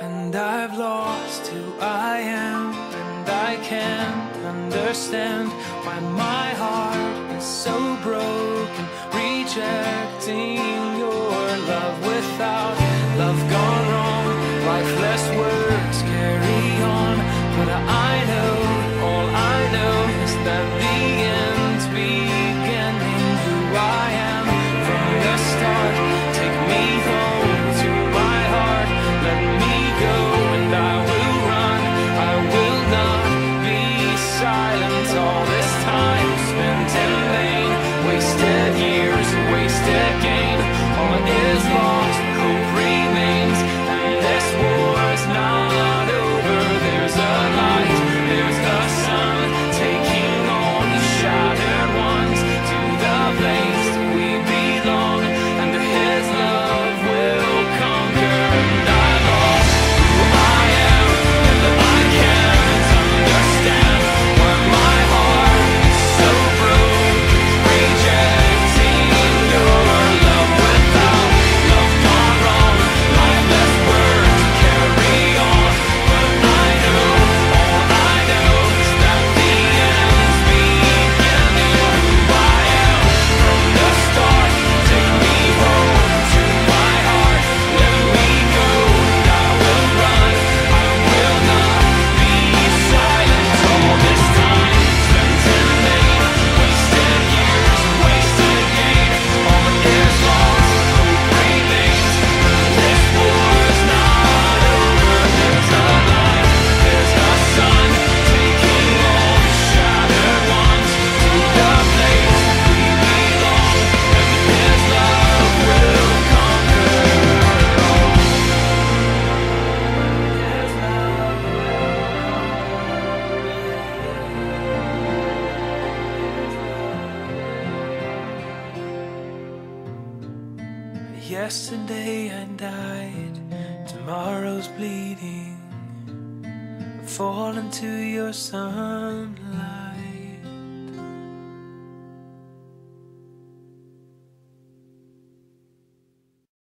And I've lost who I am And I can't understand Why my heart is so broken. Reach out. Stay. Yesterday I died, tomorrow's bleeding. Fall into your sunlight.